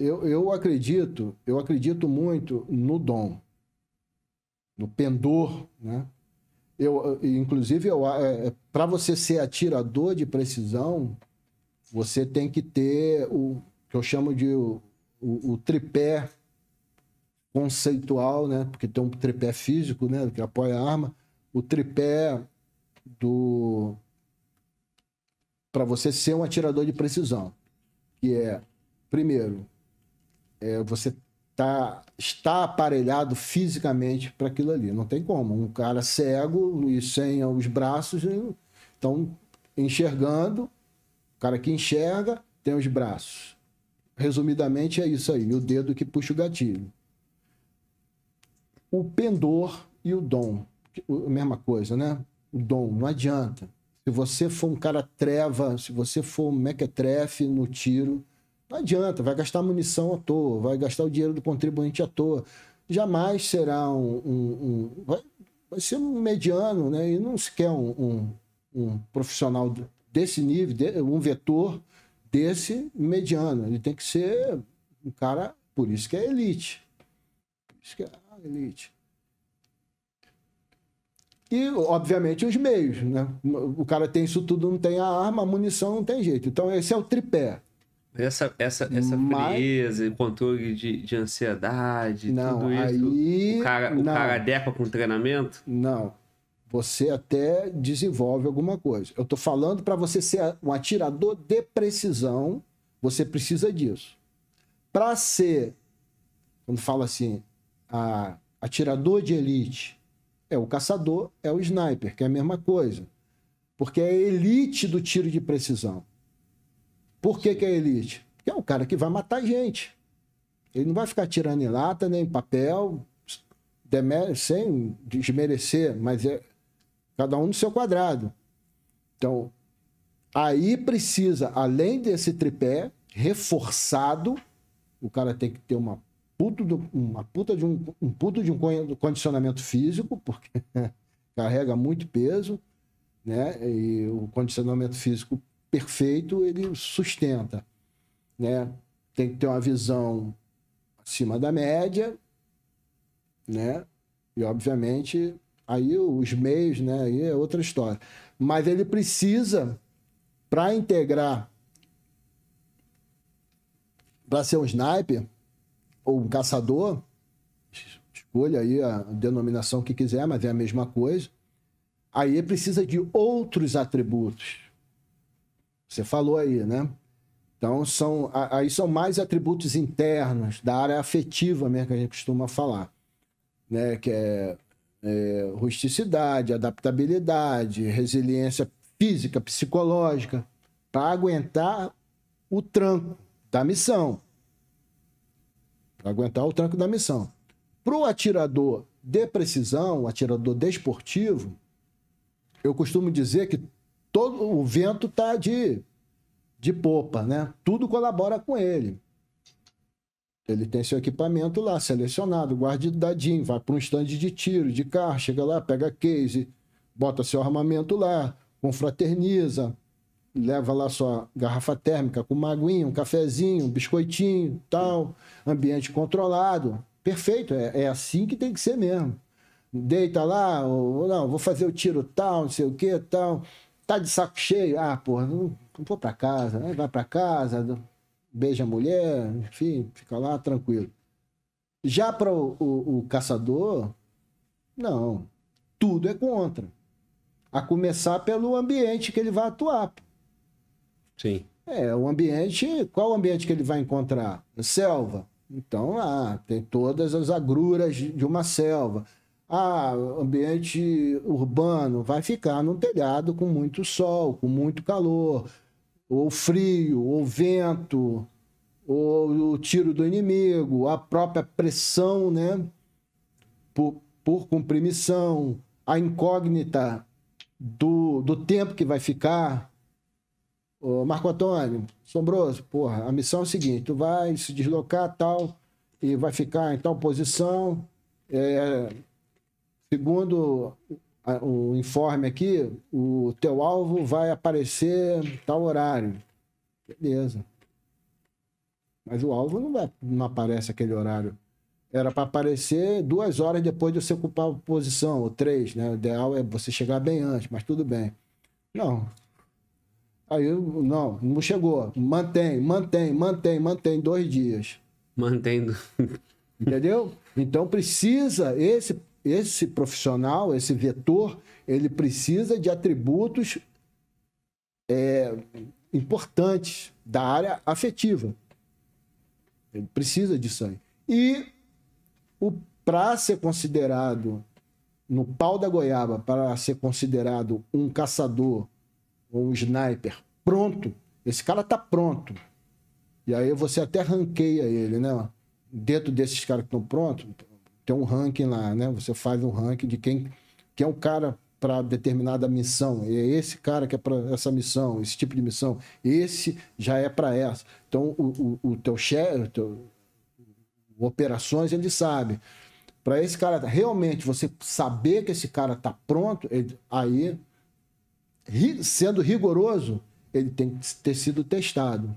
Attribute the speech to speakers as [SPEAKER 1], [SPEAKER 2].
[SPEAKER 1] eu, eu acredito, eu acredito muito no dom, no pendor, né? Eu, inclusive, eu, é, para você ser atirador de precisão, você tem que ter o que eu chamo de o, o, o tripé conceitual, né? Porque tem um tripé físico, né? Que apoia a arma. O tripé do para você ser um atirador de precisão, que é primeiro é, você tá, está aparelhado fisicamente para aquilo ali. Não tem como. Um cara cego e sem os braços, então enxergando, o cara que enxerga tem os braços. Resumidamente é isso aí, o dedo que puxa o gatilho. O pendor e o dom, a mesma coisa, né? O dom, não adianta. Se você for um cara treva, se você for um mequetrefe no tiro, não adianta, vai gastar munição à toa, vai gastar o dinheiro do contribuinte à toa. Jamais será um. um, um vai, vai, ser um mediano, né? E não se quer um, um profissional desse nível, um vetor desse mediano. Ele tem que ser um cara, por isso que é elite. Por isso que é elite. E, obviamente, os meios. Né? O cara tem isso tudo, não tem a arma, a munição não tem jeito. Então, esse é o tripé.
[SPEAKER 2] Essa, essa, essa Mas... frieza, controle de, de ansiedade, não, tudo isso. Aí... O, cara, o não. cara adequa com treinamento?
[SPEAKER 1] Não. Você até desenvolve alguma coisa. Eu estou falando para você ser um atirador de precisão, você precisa disso. Para ser, quando fala assim, a, atirador de elite, é o caçador, é o sniper, que é a mesma coisa. Porque é a elite do tiro de precisão. Por que, que é elite? Porque é o cara que vai matar gente. Ele não vai ficar tirando em lata nem em papel, sem desmerecer, mas é cada um no seu quadrado. Então, aí precisa, além desse tripé reforçado, o cara tem que ter uma puta, do, uma puta de um, um puto de um condicionamento físico, porque carrega muito peso, né? E o condicionamento físico perfeito, ele sustenta, né? Tem que ter uma visão acima da média, né? E obviamente aí os meios, né? Aí é outra história. Mas ele precisa para integrar para ser um sniper ou um caçador, escolha aí a denominação que quiser, mas é a mesma coisa. Aí precisa de outros atributos você falou aí, né? Então, são, aí são mais atributos internos, da área afetiva mesmo que a gente costuma falar, né? Que é, é rusticidade, adaptabilidade, resiliência física, psicológica, para aguentar o tranco da missão. Para aguentar o tranco da missão. Para o atirador de precisão, o atirador desportivo, eu costumo dizer que todo o vento tá de, de popa, né? Tudo colabora com ele. Ele tem seu equipamento lá, selecionado, guardadinho, vai para um stand de tiro, de carro, chega lá, pega case, bota seu armamento lá, confraterniza, leva lá sua garrafa térmica com uma aguinha, um cafezinho, um biscoitinho, tal, ambiente controlado. Perfeito, é, é assim que tem que ser mesmo. Deita lá, ou não, vou fazer o tiro tal, não sei o que, tal tá de saco cheio, ah, porra, não, não vou para casa, né? vai para casa, beija a mulher, enfim, fica lá tranquilo. Já para o, o, o, caçador, não, tudo é contra. A começar pelo ambiente que ele vai atuar.
[SPEAKER 2] Sim.
[SPEAKER 1] É, o ambiente, qual o ambiente que ele vai encontrar? Selva. Então, ah, tem todas as agruras de uma selva ah, ambiente urbano vai ficar num telhado com muito sol, com muito calor, ou frio, ou vento, ou o tiro do inimigo, a própria pressão, né? Por, por comprimição, a incógnita do, do tempo que vai ficar. Ô, Marco Antônio, Sombroso, porra, a missão é a seguinte: tu vai se deslocar tal, e vai ficar em tal posição. É, Segundo o informe aqui, o teu alvo vai aparecer tal horário. Beleza. Mas o alvo não, vai, não aparece aquele horário. Era para aparecer duas horas depois de você ocupar a posição, ou três, né? O ideal é você chegar bem antes, mas tudo bem. Não. Aí, não, não chegou. Mantém, mantém, mantém, mantém dois dias.
[SPEAKER 2] Mantendo.
[SPEAKER 1] Entendeu? Então precisa, esse, esse profissional, esse vetor, ele precisa de atributos é, importantes da área afetiva. Ele precisa disso aí. E para ser considerado no pau da goiaba, para ser considerado um caçador ou um sniper pronto, esse cara tá pronto. E aí você até ranqueia ele, né? Dentro desses caras que estão prontos, tem um ranking lá, né? Você faz um ranking de quem, quem é o cara para determinada missão. É esse cara que é para essa missão, esse tipo de missão. Esse já é para essa. Então, o, o, o teu chefe, operações, ele sabe. Para esse cara, realmente, você saber que esse cara está pronto, ele, aí, sendo rigoroso, ele tem que ter sido testado.